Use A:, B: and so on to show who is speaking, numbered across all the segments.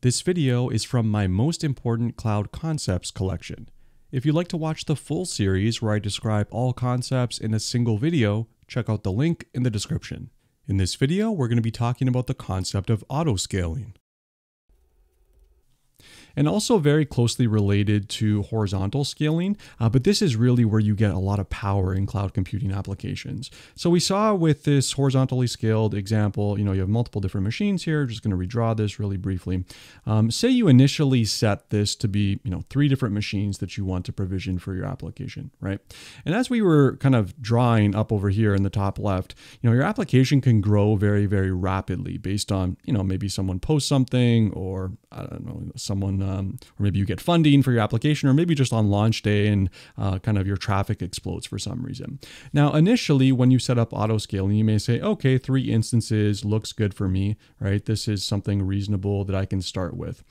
A: This video is from my most important cloud concepts collection. If you'd like to watch the full series where I describe all concepts in a single video, check out the link in the description. In this video, we're going to be talking about the concept of autoscaling and also very closely related to horizontal scaling. Uh, but this is really where you get a lot of power in cloud computing applications. So we saw with this horizontally scaled example, you know, you have multiple different machines here. Just going to redraw this really briefly. Um, say you initially set this to be, you know, three different machines that you want to provision for your application, right? And as we were kind of drawing up over here in the top left, you know, your application can grow very, very rapidly based on, you know, maybe someone posts something or I don't know, someone um, or maybe you get funding for your application, or maybe just on launch day and uh, kind of your traffic explodes for some reason. Now, initially, when you set up auto scaling, you may say, okay, three instances looks good for me, right? This is something reasonable that I can start with.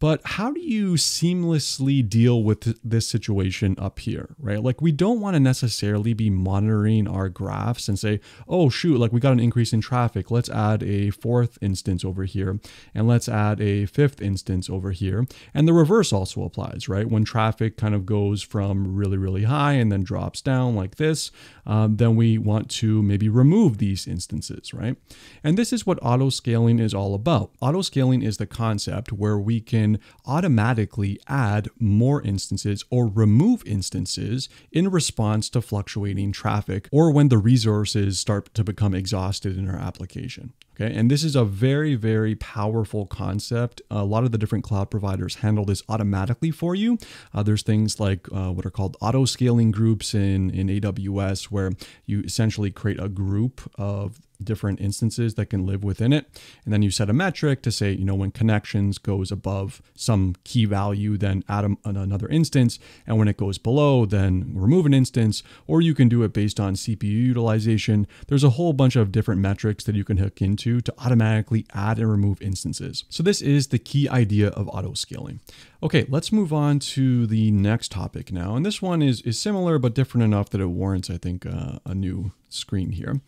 A: But how do you seamlessly deal with this situation up here, right? Like we don't want to necessarily be monitoring our graphs and say, oh, shoot, like we got an increase in traffic. Let's add a fourth instance over here and let's add a fifth instance over here. And the reverse also applies, right? When traffic kind of goes from really, really high and then drops down like this, um, then we want to maybe remove these instances, right? And this is what auto scaling is all about. Auto scaling is the concept where we can can automatically add more instances or remove instances in response to fluctuating traffic or when the resources start to become exhausted in our application. Okay, and this is a very, very powerful concept. A lot of the different cloud providers handle this automatically for you. Uh, there's things like uh, what are called auto scaling groups in, in AWS, where you essentially create a group of different instances that can live within it. And then you set a metric to say, you know, when connections goes above some key value, then add a, another instance. And when it goes below, then remove an instance, or you can do it based on CPU utilization. There's a whole bunch of different metrics that you can hook into to automatically add and remove instances. So this is the key idea of auto scaling. Okay, let's move on to the next topic now. And this one is, is similar, but different enough that it warrants, I think, uh, a new screen here.